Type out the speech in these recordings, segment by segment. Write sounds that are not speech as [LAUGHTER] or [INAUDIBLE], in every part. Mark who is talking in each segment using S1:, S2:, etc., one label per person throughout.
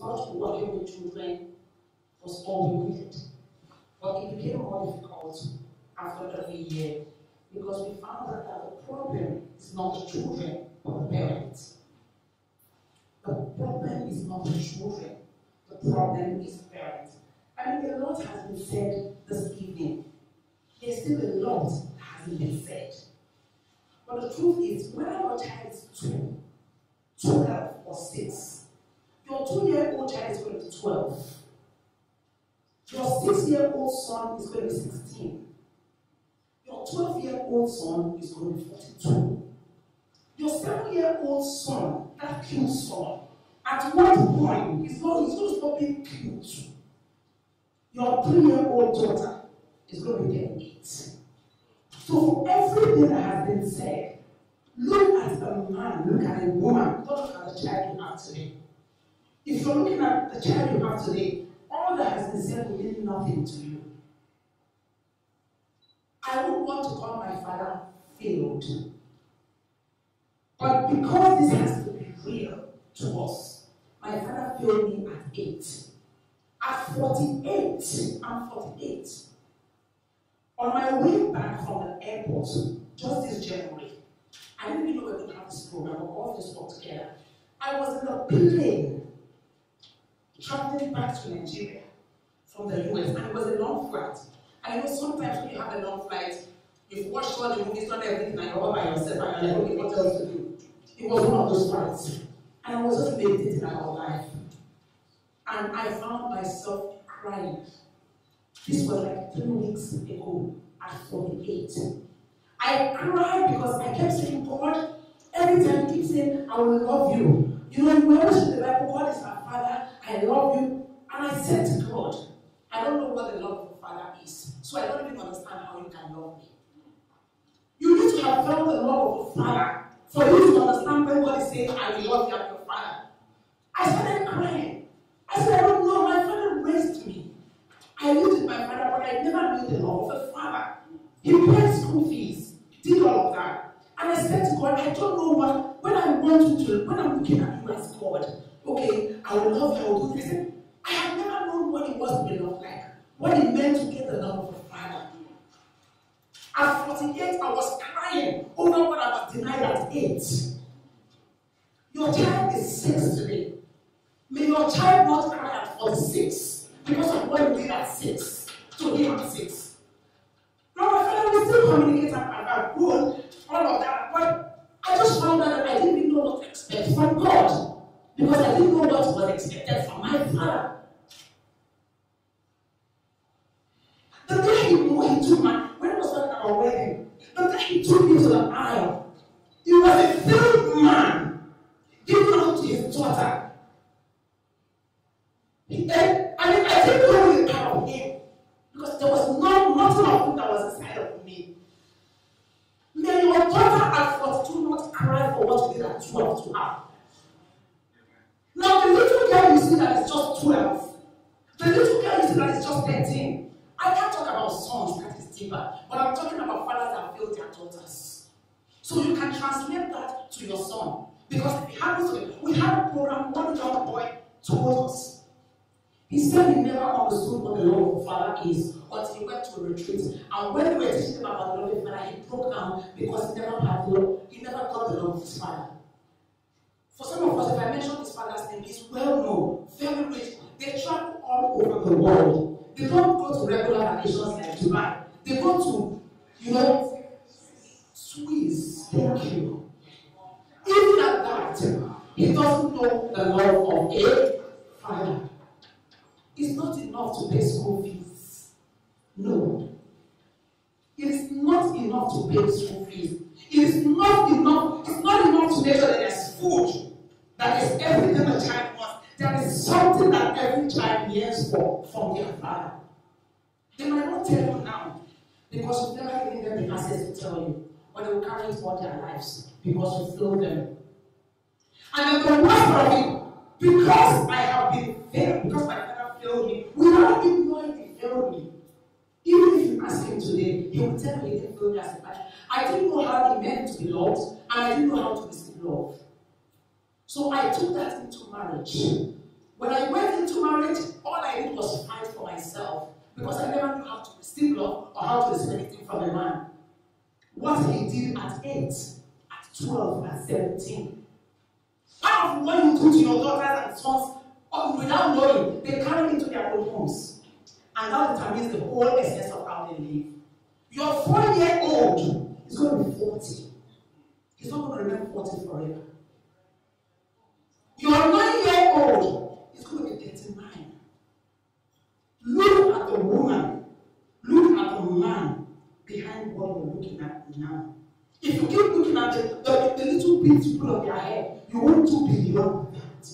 S1: thought working with children was all we needed. But it became more difficult after every year because we found that the problem is not the children, but the parents. The problem is not the children, the problem is parents. I mean, a lot has been said this evening. There's still a lot that hasn't been said. But the truth is, whether your child is two, 12, or 6, your two year old child is going to be 12. Your six year old son is going to be 16. Your 12 year old son is going to be 42. Your seven year old son, that cute son, at what point, is not, he's going to stop being cute. Your three year old daughter is going to be getting eight. So, everything that has been said, look at a man, look at a woman, don't look at the child have today. If you're looking at the child you have today, all that has been said will mean nothing to you. I don't want to call my father failed. But because this has to be real to us, my father failed me at eight. At 48, I'm 48. On my way back from the airport, just this January, I didn't even going to have this program, but all this all together. I was in a plane traveling back to Nigeria from the US, and it was a long flight. You know, sometimes when you have a long flight, you've watched all the movies, done everything, and you're all by yourself, and you're like, okay, what else to do? It was one of those flights. And I was just meditating about life. And I found myself crying. This was like three weeks ago at 48. I cried because I kept saying, God, every time I keep saying, I will love you. You know, we always read the Bible, God is I love you. And I said to God, I don't know what the love of a father is. So I don't even understand how you can love me. You need to have felt the love of a father for you to understand when God is saying, I love you as your father. I started crying. I said, I don't know. My father raised me. I lived with my father, but I never knew the love of a father. He paid school fees, did all of that. And I said to God, I don't know what, when I want you to, when I'm looking at you as God, okay, I will love you, I will do this. I have never known what it was to be loved like, what it meant to get the love of a father. At 48, I was crying over what I was denied at 8. Your child is 6 today. May your child not cry at 46 because of what you did at 6 to him at 6. Now, my father will still communicate about grown, all of that, but I just found out that I didn't even know what to expect from God because I didn't know what was expected from my father. The day he, he took my, when I was talking about wedding, the day he took me to the aisle, he was a filled man giving out to his daughter. He, and, I I didn't know the part of him because there was no, nothing of him that was inside of me. May your daughter at 42 not cry for what you did at 12 to her. Now, the little girl you see that is just 12, the little girl you see that is just 13, I can't talk about sons that is deeper, but I'm talking about fathers that failed their daughters. So you can translate that to your son. Because it happens to we had a program, one young boy told us. He said he never understood what the love of father is until he went to a retreat. And when we were teaching him about the love of father, he broke down because he never had love, he never got the love of his father. For some of us, if I mention his father's name, he's well known, very rich. They travel all over the world. They don't go to regular vacations like Dubai. They go to, you know, Swiss. Thank you. Even at that, he doesn't know the love of a father. It's not enough to pay school fees. No. It is not enough to pay school fees. It is not enough. It's not enough to make sure that there's food. That is everything a child wants. There is something that every child yearns for from their father. They might not tell you now because you've never given them the access to tell you, but they will carry it all their lives because you feel them. And then the worst of it, because I have been failed, because my father failed me, without even knowing he failed me. Even if you ask him today, he will tell you he didn't fail me as a father. I didn't know how he meant to be loved, and I didn't know how to receive love. So I took that into marriage. When I went into marriage, all I did was fight for myself because I never knew how to receive love or how to receive anything from a man. What he did at 8, at 12, at 17. Part of what you do to your daughters and sons without knowing, they carry into their own homes. And that determines the whole essence of how they live. Your four year old is going to be 40. He's not going to remember 40 forever. Your nine year old is going to be 39. Look at the woman. Look at the man behind what you're looking at now. If you keep looking at the, the, the little bits you put on head, you won't do beyond that.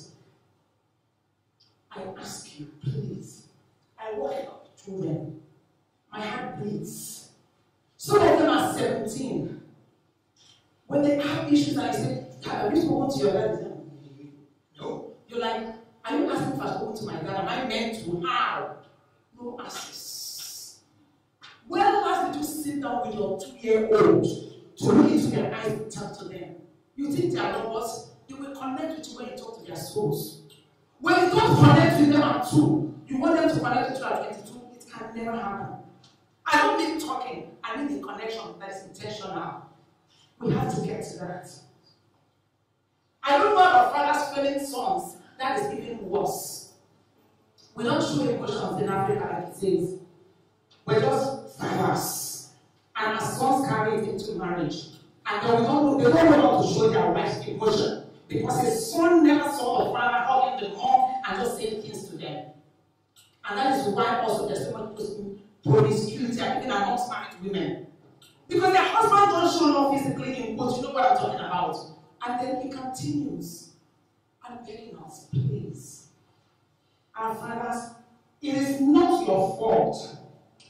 S1: I ask you, please. I walk up to them. My heart bleeds. Some of them are 17. When they have issues, I say, Have you spoken to your dad? No. You're like, Are you asking if I've spoken to my dad? Am I meant to? How? When last did you sit down with your two year old to into their eyes and talk to them? You think they are robots? They will connect with you when you talk to their souls. When you don't connect with them at two, you want them to connect with you at 22, it can never happen. I don't mean talking, I mean the connection that is intentional. We have to get to that. I don't know about fathers failing sons. That is even worse. We don't show emotions in Africa like it says. We're just fathers. And our sons carry it into marriage. And then we don't they don't know how to show their wife's emotion. Because a son never saw the father hugging the mom and just saying things to them. And that is why also there's so much promiscuity happening amongst married women. Because their husband don't show love physically in quotes, you know what I'm talking about. And then he continues. I'm begging us, please. Our fathers, it is not your fault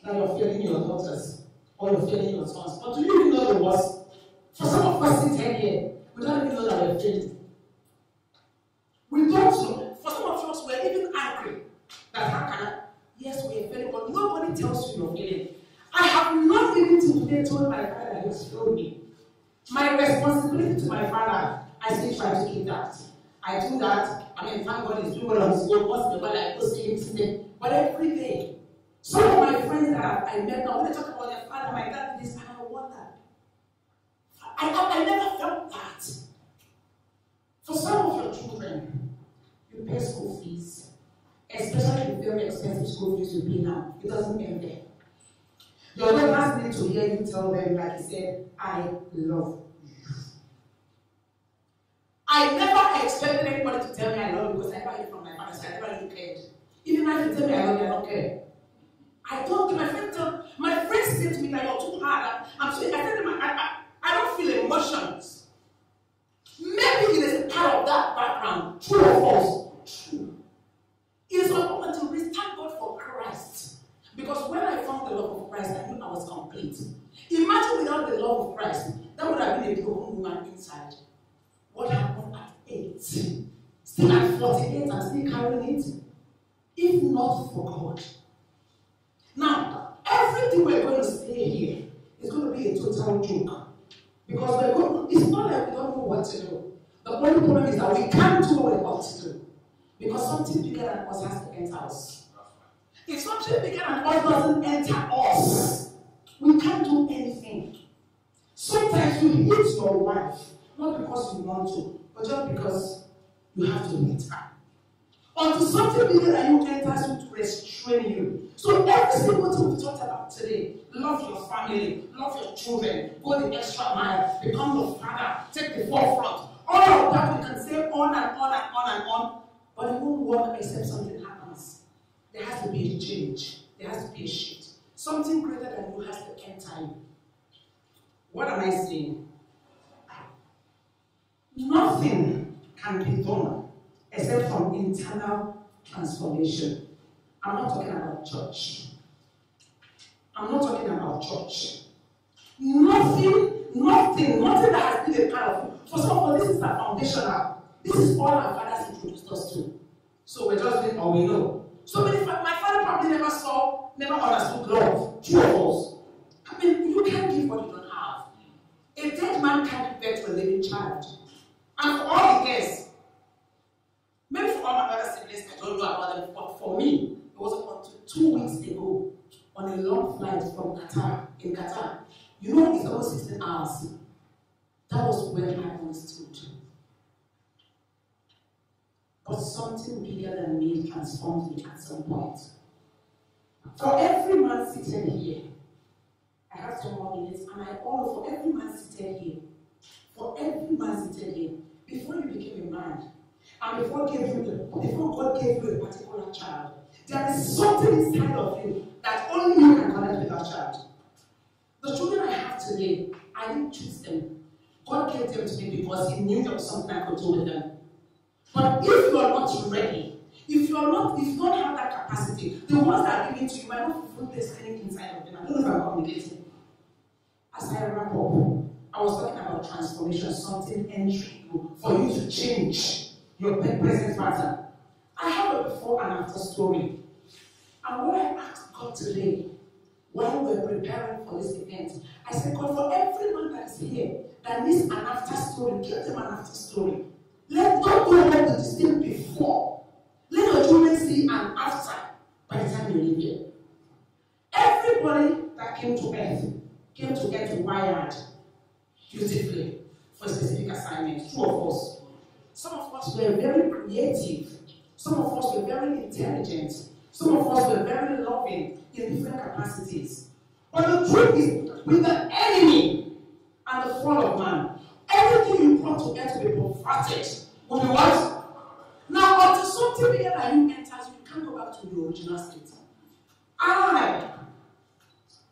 S1: that you're failing your daughters or you're failing your sons. But do you even know the worst? For some of us sitting here, we don't even know that we're failing. We don't know. For some of us, we're even angry that how can I? Yes, we are failing, but nobody tells you you're failing. I have not even to today told my father that he's failed me. My responsibility to my father, I still try to keep that. I do that. I mean, thank God he's doing well on his own. Once in a while, I go see him today. But every day, some of my friends that I met now, when they talk about their father, my dad this, and I wonder. I, I, I never felt that. For some of your children, you pay school fees, especially the very expensive school fees you pay now. It doesn't end there. Your daughters need to hear you tell them, like you said, I love. I never expected anybody to tell me I love you because I never heard from my father, so I never really cared. Even if you tell me I love you, I don't care. I don't. My friend tell, my friends say to me that you're too hard. I'm sorry. I tell them I, I, I don't feel emotions. Maybe it is part of that background. True or false? True. It is important to thank God for Christ. Because when I found the love of Christ, I knew I was complete. Imagine without the love of Christ, that would have been a broken woman inside. What happened at 8? Still at 48, I'm still carrying it. If not for God. Now, everything we're going to say here is going to be a total joke. Because we're going, it's not like we don't know what to do. The only problem is that we can't do what to do. Because something bigger than us has to enter us. If something bigger than us doesn't enter us, we can't do anything. Sometimes you hit your wife, not because you want to, but just because you have to hit her. Until something bigger than you enters you to restrain you. So every single thing we talked about today, love your family, love your children, go the extra mile, become the father, take the forefront. All of that we can say on and on and on and on, but it won't work except something happens. There has to be a change. There has to be a shift. Something greater than you has to enter you. What am I saying? Nothing can be done except from internal transformation. I'm not talking about church. I'm not talking about church. Nothing, nothing, nothing that has been a part of. For some of us, this is our foundational. This is all our fathers introduced us to. So we're just doing all we know. So many, my father probably never saw, never understood love. Us. I mean, you can't give what you don't have. A dead man can't to a living child. And for all the girls, maybe for all my other siblings, I don't know about them, but for me, it was about two weeks ago on a long flight from Qatar, in Qatar. You know, it's about 16 hours. That was when I understood. But something bigger than me transformed me at some point. For every man sitting here, I have someone more it, and I honor for every man sitting here, for every man sitting here, before you became a man, and before, gave you the, before God gave you a particular child, there is something inside of you that only you can connect with that child. The children I have today, I didn't choose them. God gave them to me because He knew there was something I could do with them. But if you are not ready, if you are not, if you don't have that capacity, the ones that are given to you might not fulfill the thing inside of them. I don't know if I'm communicating. As I wrap up, I was talking about transformation, something entry for you to change your present pattern. I have a before and after story. And what I asked God today, while we were preparing for this event, I said, God, for everyone that is here that needs an after story, give them an after story. Let God go ahead with this before. Let your children see an after by the time you leave here. Everybody that came to earth came to get wired beautifully for a specific assignment. Two of us. Some of us were very creative. Some of us were very intelligent. Some of us were very loving in different capacities. But the truth is, with the enemy and the fall of man, everything you brought to earth will be perverted. Will be what? Now, until something bigger than you enters, you can't go back to the original state. I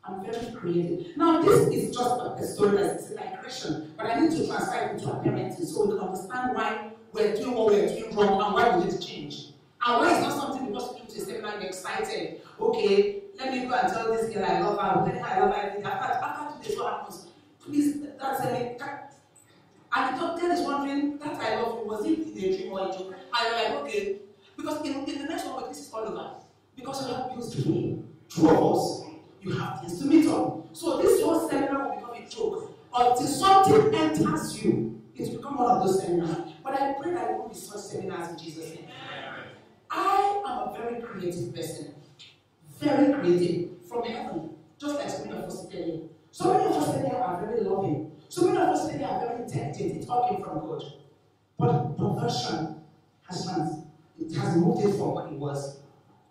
S1: am very creative. Now, this is just a story that's a digression, but I need to transfer it into a parenting so we can understand why we're doing what we're doing wrong and why we need to change. And why it's not something because people to say, like, excited. Okay, let me go and tell this girl I love her. Let her I love her. After, after two days, what happens? Please, that's a me. And the doctor is wondering, that I love you, was it in a dream or a joke? You're like, okay. Because in, in the next one, this is all over. Because you have bills to pay. Two of us. You have things to meet on. So this whole seminar will become a joke. Until something enters you, it will become one of those seminars. But I pray that it won't be such seminars in Jesus' name. I am a very creative person. Very creative. From heaven. Just like so many of us today. So many of us today are very loving. So many of us today are very intelligent. It all came from God. But perversion has trans it has moved it from what it was.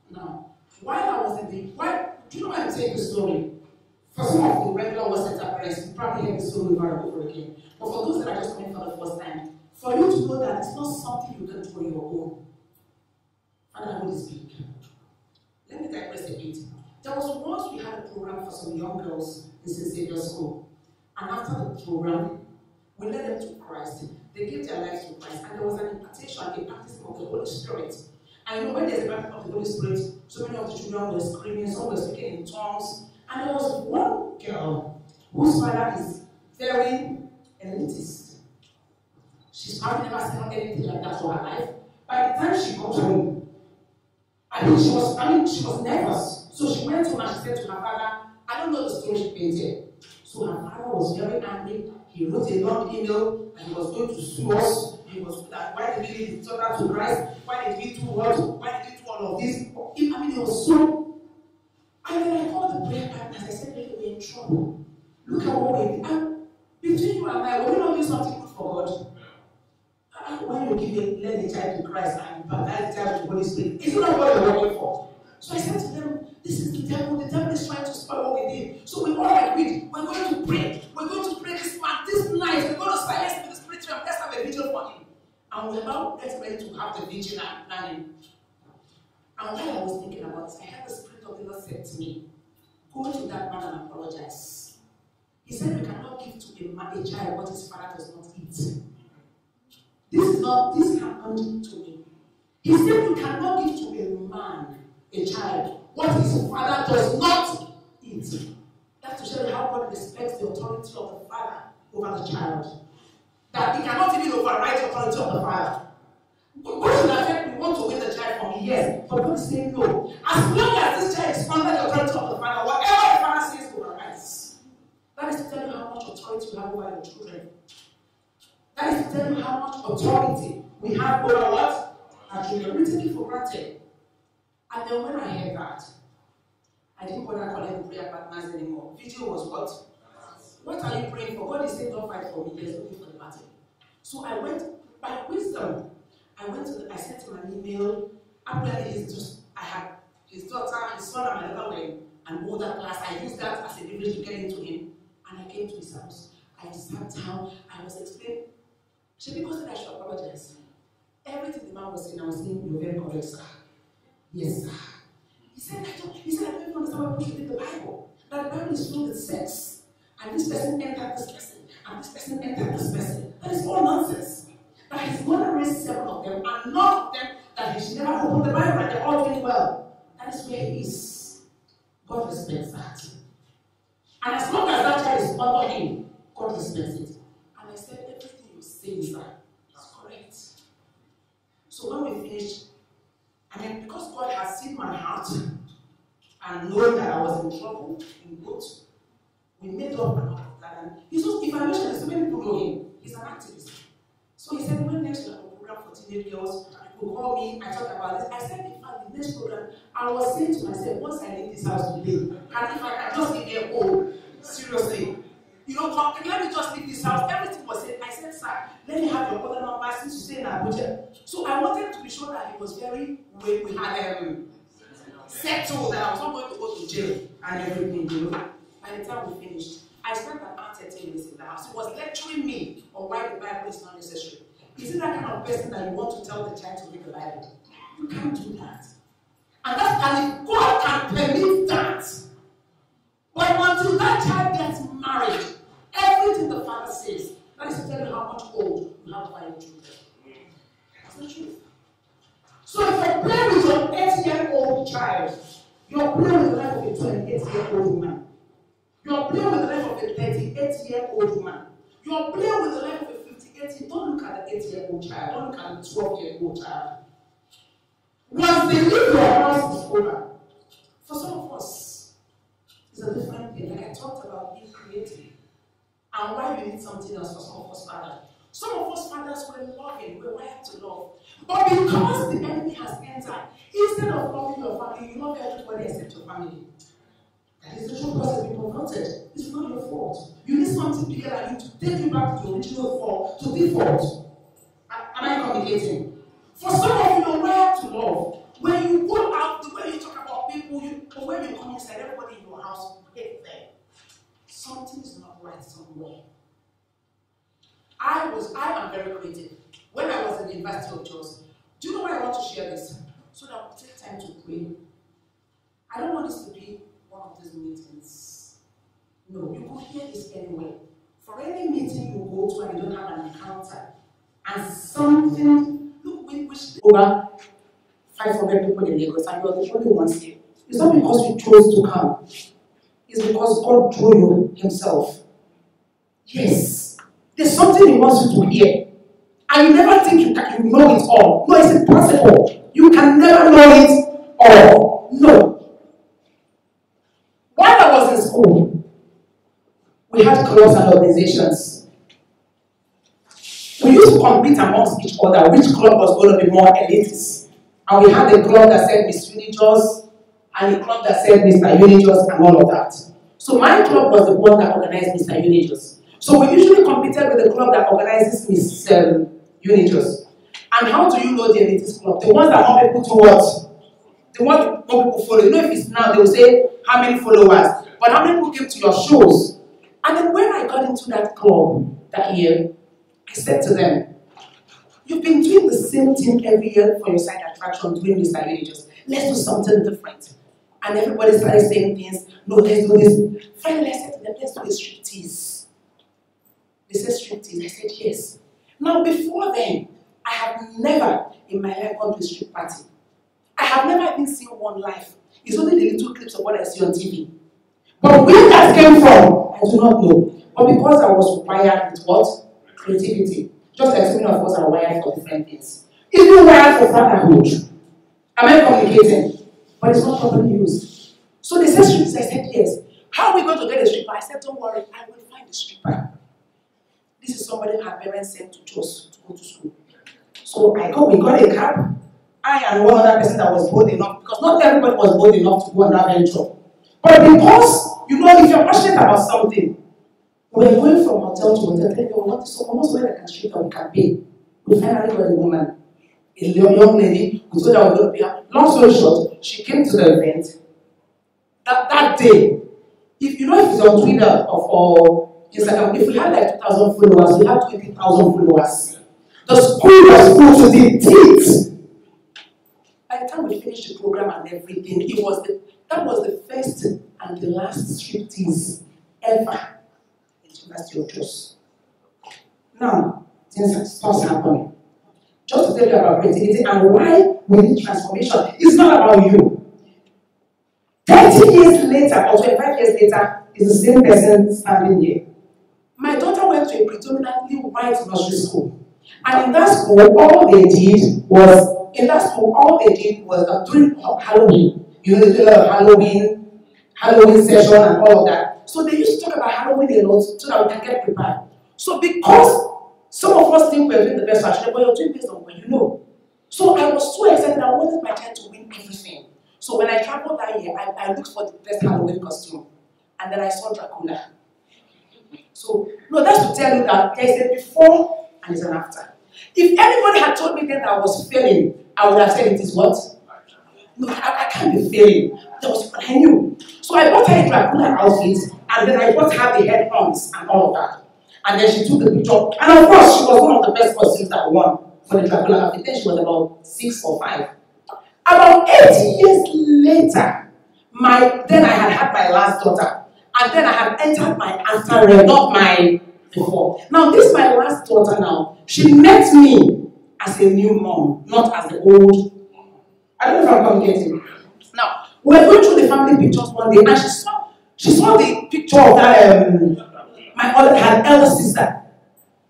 S1: Now, while I was in the why do you know why I'm saying the story? For some of the regular Western parents, you probably heard the story over and over again. But for those that are just coming for the first time, for you to know that it's not something you can do on your own. Father, Holy Spirit. Let me digress a bit. There was once we had a program for some young girls in St. Xavier's School. And after the program, we led them to Christ. They gave their lives to Christ. And there was an impartation, a baptism of the Holy Spirit. And you know, when there's a baptism of the Holy Spirit, so many of the children were screaming, some were speaking in tongues. And there was one girl whose father is very elitist. She's probably never seen anything like that for her life. By the time she got home, I mean, she was, I mean, she was nervous. So she went home and she said to her father, I don't know the story she painted. So her father was very angry. He wrote a long email and he was going to sue us. He was like, why did we lead his daughter to Christ? Why did we do what? Why did we do all of this? I mean, it was so. And then I called the prayer partners. I said, look, we're in trouble. Look at what we. And between you and I, were we not doing something good for God? when you give a, let the child to Christ and baptize the child to the Holy Spirit, it's not what you're working for. So I said to them, This is the devil. The devil the vigil and planning. And while I was thinking about this, I had the Spirit of the Lord said to me, Go to that man and apologize. He said, We cannot give to a, man, a child what his father does not eat. This is not, this happened to me. He said, You cannot give to a man, a child, what his father does not eat. That's to show you how God respects the authority of the father over the child. That he cannot even override the authority of the father. God should affect me, want to win the child from me, yes. But God is saying no. As long as this child is under the authority of the father, whatever the father says overrides. That is to tell you how much authority you have over your children. That is to tell you how much authority we have over what? Our children. We take it for granted. And then when I heard that, I didn't bother calling the prayer partners anymore. Video was what? What are you praying for? God is saying, Don't fight for me. There's no need for the battle. So I went by wisdom. I went to I sent him an email. Apparently, he's just, I had his daughter, his son, and my daughter were an older class. I used that as a privilege to get into him. And I came to his house. I sat down. I was explaining. She because that I should apologize. Everything the man was saying, I was saying, You're very correct, sir. Yes, sir. He said, I don't, he said, I don't even understand why people read the Bible. That the Bible is filled with sex. And this person entered this person. And this person entered this person. That is all nonsense. That his mother raised seven of them, and none of them that he should never open the Bible, and they're all doing well. That is where he is. God respects that. And as long as that child is under him, God respects it. And I said, everything you say is correct. So when we finished, I mean, because God has seen my heart and knowing that I was in trouble, in good, we made up and all of that. And he's just, mention so many people know him, he's an activist. So he said, when next we have a program for teenage girls, people call me, I talk about this. I said, in fact, the next program, I was saying to myself, once I leave this house today, and if I can just there, oh, seriously, you know, come, let me just leave this house. Everything was said. I said, sir, let me have your other number since you stay in Abuja. So I wanted to be sure that it was very, we, we had um, settled that I was not going to go to jail and everything, you know. By the time we finished, I spent 30 minutes in the house. He was lecturing me on why the Bible is not necessary. Is it that kind of person that you want to tell the child to read the Bible? You can't do that. And that's and if God can permit that. But until that child gets married, everything the father says, that is to tell you how much old you have by your children. That's the truth. So if you play with your 8 year old child, you're playing with the life of a 28 year old woman. You're playing with the life of a 38 year old woman. You're playing with the life of a 58 year Don't look at the 8 year old child. Don't look at the 12 year old child. Once they leave your house is over. For some of us, it's a different thing. Like I talked about being creative. And why we need something else for some of us fathers. Some of us fathers were loving, we're wired to love. But because the enemy has entered, instead of loving your family, you love everybody except your family. That the because you've been confronted. It's not your fault. You need something bigger than you to take you back to the original fault, to default. Am I communicating? For some of you, you're to love. When you go out, the way you talk about people, you, or when you come inside, everybody in your house hate them. Something is not right somewhere. I was, I am very creative. When I was in the University of Jos, do you know why I want to share this? So that we take time to pray. I don't want this to be one of these meetings. No, you could hear this anywhere. For any meeting you go to and you don't have an encounter, and something, look, we, over 500 people in Lagos, and you are the only ones here. It's not because you chose to come, it's because God drew you Himself. Yes, there's something He wants you to hear. And you never think you, can, you know it all. No, it's impossible. You can never know it all. No. Was school, we had clubs and organizations. We used to compete amongst each other which club was going to be more elitist. And we had a club that said Miss Unijos and a club that said Mr. Unijos and all of that. So my club was the one that organized Mr. Unijos. So we usually competed with the club that organizes Miss um. And how do you know the elitist club? The ones that want people to watch. The ones that want people to follow. You know, if it's now, they will say how many followers, but how many people came to your shows. And then when I got into that club that year, I said to them, You've been doing the same thing every year for your side attraction, doing this like religious. Let's do something different. And everybody started saying things, no, let's do this. Finally, I said to them, let's do a striptease. They said striptease. I said, yes. Now, before then, I have never in my life gone to a strip party. I have never even seen one live. It's only the little clips of what I see on TV. But where that came from, I do not know. But because I was wired with what? Creativity. Just like so many of us are wired for different things. Even wired for fatherhood. Am I communicating? But it's not properly used. So they said strippers. I said, yes. How are we going to get a stripper? I said, don't worry, I will find a stripper. This is somebody her parents sent to Jos to go to school. So I go, we got a cab. I and one other person that was bold enough, because not everybody was bold enough to go on that venture. But because, you know, if you're passionate about something, we're going from hotel to hotel, telling me, what is almost where I can or we can. We finally got a woman, a young lady who told her we were going her. Long story short, she came to the event. That, that day, if you know if it's on Twitter or, or Instagram, if we had like 2,000 followers, we had 20,000 followers. The school was full to the teeth. By the time we finished the program and everything, it was the, that was the first and the last striptease ever in the University of Jos. Now, things starts happening. Just to tell you about creativity and why we need transformation, it's not about you. 30 years later or 25 years later, is the same person standing here. My daughter went to a predominantly white nursery school. And in that school, all they did was, in that school, all they did was uh, during Halloween. You know, they do a lot of Halloween, Halloween session and all of that. So they used to talk about Halloween a lot so that we can get prepared. So because some of us think we're doing the best actually, but you're doing based on what you know. So I was so excited, I wanted my child to win everything. So when I traveled that year, I, I looked for the best Halloween costume. And then I saw Dracula. So, no, that's to tell you that there is a before and there's an after. If anybody had told me then that I was failing, I would have said it is what? No, I, I can't be failing. That was what I knew. So I bought her a Dracula outfit, and then I bought her the headphones and all of that. And then she took the picture. And of course, she was one of the best costumes that won for the Dracula outfit. Then she was about six or five. About eight years later, my then I had had my last daughter, and then I had entered my after not my before. Now this my last daughter. Now she met me as a new mom, not as the old. I don't know if I'm communicating. Now we were going through the family pictures one day, and she saw she saw the picture of that um, my other her elder sister,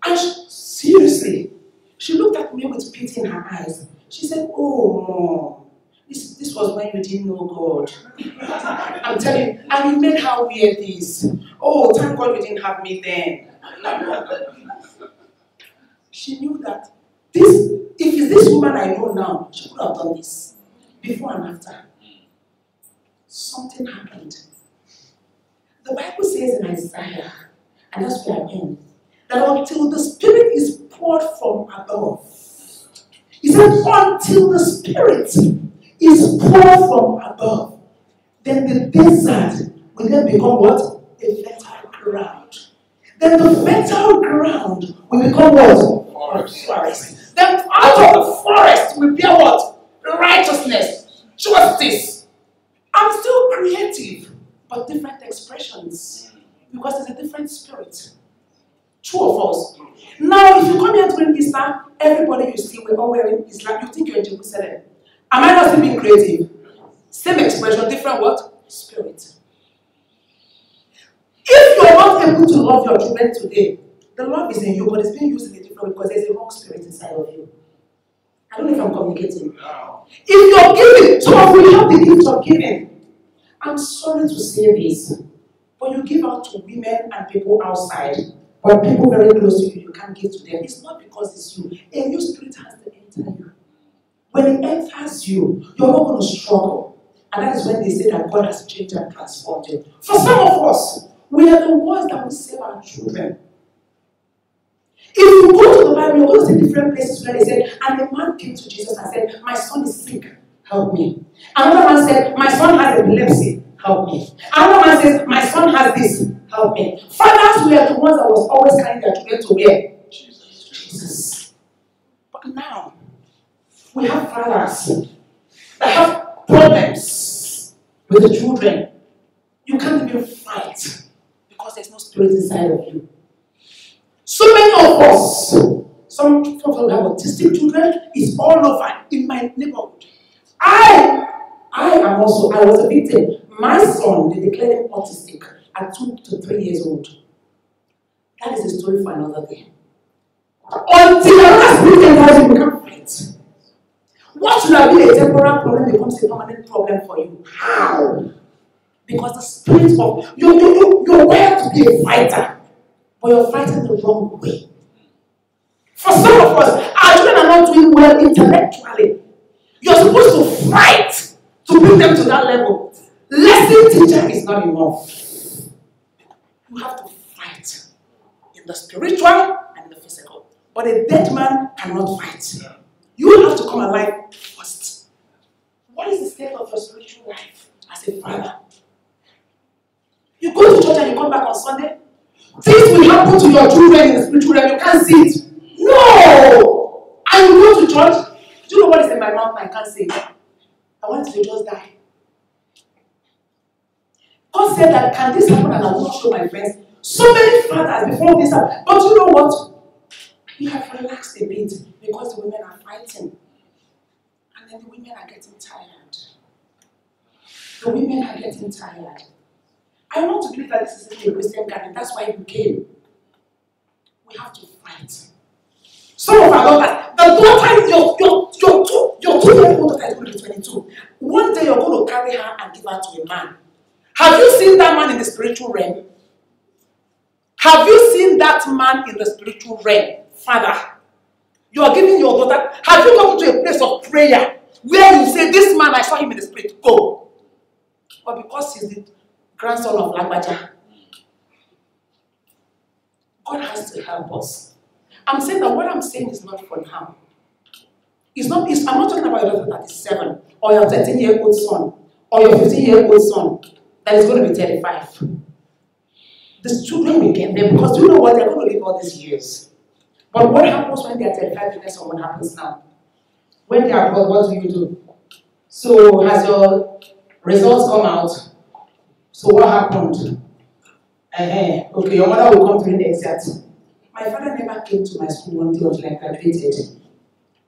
S1: and she, seriously, she looked at me with pity in her eyes. She said, "Oh, mom." This, this was when you didn't know God. [LAUGHS] I'm telling you, and you made her wear this. Oh, thank God you didn't have me then. [LAUGHS] she knew that this, if it's this woman I know now, she could have done this before and after. Something happened. The Bible says in Isaiah, and that's where I end, that until the Spirit is poured from above, he said, until the Spirit is poured from above, then the desert will then become what? A fertile ground. Then the fertile ground will become what?
S2: Forest.
S1: Forest. Then out of the forest will bear what? Righteousness, justice. I'm still creative, but different expressions. Because there's a different spirit. Two of us. Now, if you come here during Easter, everybody you see, we're all wearing Islam, you think you're in Jerusalem. Am I not still being creative? Same expression, different what? Spirit. If you're not able to love your children today, the love is in you, but it's being used in a different way because there's a wrong spirit inside of you. I don't know if I'm communicating. If you're giving, some of you have the gift of giving. I'm sorry to say this, but you give out to women and people outside, but people very close to you, you can't give to them. It's not because it's you. A new spirit has to enter you. When it enters you, you're not going to struggle. And that is when they say that God has changed and transformed you. For some of us, we are the ones that will save our children. If you go to the Bible, you're going to different places where they said, and the man came to Jesus and said, My son is sick, help me. Another man said, My son has epilepsy, help me. Another man says, My son has this, help me. Fathers were the ones that was always carrying their children to where?
S2: Jesus.
S1: Jesus. But now, we have fathers that have problems with the children. You can't even fight because there's no spirit inside of you. So many of us, some us have autistic children, it's all over in my neighborhood. I, I am also, I was a victim. My son, they declared him autistic at two to three years old. That is a story for another day. Until another spirit enters you can't fight. What should have been a temporal problem becomes a permanent problem for you. How? Because the spirit of you, you, you, you're to be a fighter, but you're fighting the wrong way. For some of us, our children are not doing well intellectually. You're supposed to fight to bring them to that level. Lesson teacher is not enough. You have to fight. in the spiritual and in the physical. But a dead man cannot fight. You have to come alive first. What is the state of your spiritual life as a father? You go to church and you come back on Sunday. Things will happen to your children in the spiritual realm. You can't see it. No! And you go to church. Do you know what is in my mouth? I can't say it. I want to just die. God said that can this happen and I will not show my friends. So many fathers before this happened. But you know what? You have relaxed a bit because the women are fighting. And then the women are getting tired. The women are getting tired. I want to believe that this is a Christian gathering. That's why you came. We have to fight. Some of our daughters, the daughter, your, your, your two, your two-year-old daughter is going to be 22. One day you're going to carry her and give her to a man. Have you seen that man in the spiritual realm? Have you seen that man in the spiritual realm? Father, you are giving your daughter. Have you gone to a place of prayer where you say, This man, I saw him in the spirit, go? But because he's the grandson of Lagbaja, God has to help us. I'm saying that what I'm saying is not for now. It's not, it's, I'm not talking about your daughter that is seven, or your 13 year old son, or your 15 year old son that is going to be 35. The children will get there because you know what? They're going to live all these years. But what happens when they are 35 years old? What happens now? When they are abroad, what do you do? So, has your results come out? So, what happened? Uh-huh. Okay, your mother will come to the exam. My father never came to my school one day until I graduated.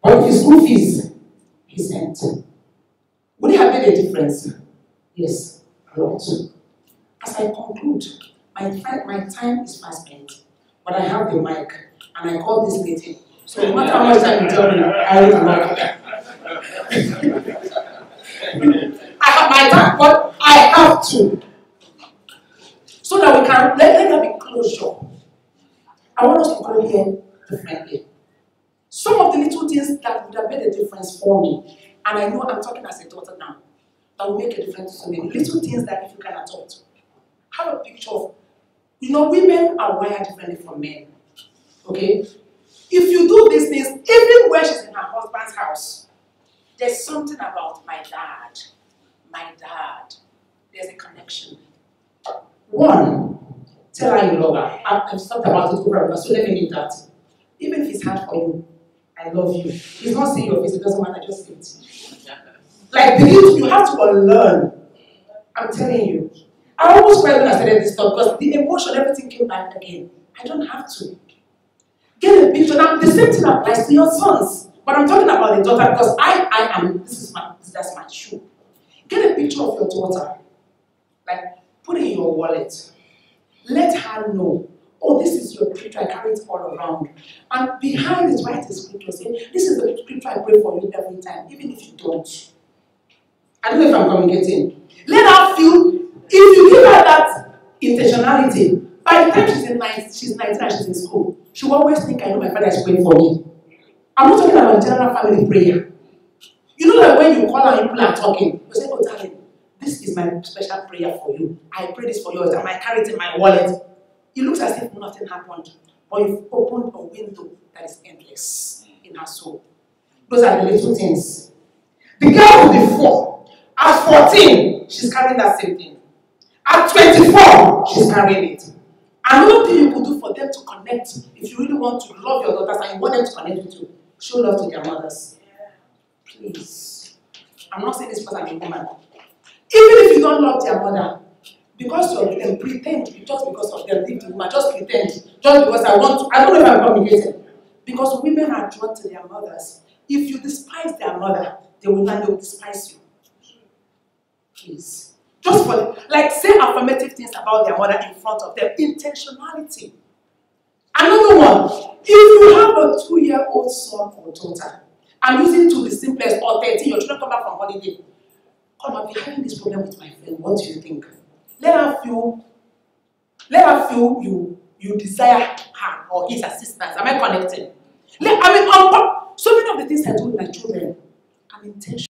S1: But his school fees, he sent. Would it have made a difference? Yes, a lot. As I conclude, my, my time is fast spent, but I have the mic and I call this meeting. So no matter how much time you tell me, I will [LAUGHS] not. I have my time, but I have to. So that we can let, let there be closure. I want us to come here differently. Some of the little things that would have made a difference for me, and I know I'm talking as a daughter now, that will make a difference to many little things that if you can adopt. Have a picture of, you know, women are wired differently from men. Okay? If you do these things, even when she's in her husband's house, there's something about my dad. My dad. There's a connection. One, tell her you love her. I've, I've talked about it over and over, so let me leave that. Even if it's hard for you, I love you. He's not saying your face, it doesn't matter, just it. Like, you, you have to unlearn. I'm telling you. I almost cried when I said this talk because the emotion, everything came back again. I don't have to. Get a picture. Now, the same thing applies to your sons. But I'm talking about the daughter because I, I am, this is my, that's my shoe. Get a picture of your daughter. Like, put it in your wallet. Let her know Oh, this is your scripture, I carry it all around. And behind it, write a scripture This is the scripture I pray for you every time, even if you don't. I don't know if I'm communicating. Let her feel, if you give her that intentionality, by the time she's in nine, she's 19 and she's in school, she will always think, I know my father is praying for me. I'm not talking about general family prayer. You know that when you call and people are talking, you say, Oh, darling, this is my special prayer for you. I pray this for you, and I carry it in my wallet. It looks as if nothing happened, but you've opened a window that is endless in her soul. Those are the little things. The girl will be four. At 14, she's carrying that same thing. At 24, she's carrying it. Another thing you could do for them to connect, if you really want to love your daughters and you want them to connect with you, show love to their mothers. Please. I'm not saying this because I'm a woman. Even if you don't love their mother, because you're them, pretend just because of them, leave the woman, just pretend. Just because I want to, I don't know if I'm communicating. Because women are drawn to their mothers. If you despise their mother, they will not they will despise you. Please. Just for like say affirmative things about their mother in front of them. Intentionality. Another one, if you have a two-year-old son or daughter, I'm using to the simplest or 13, your children come back from holiday. Come, I've been having this problem with my friend. What do you think? Let her feel, let her feel you you desire her or his assistance. Am I connecting? Let, I mean, um, so many of the things I do with my children, I'm intentional.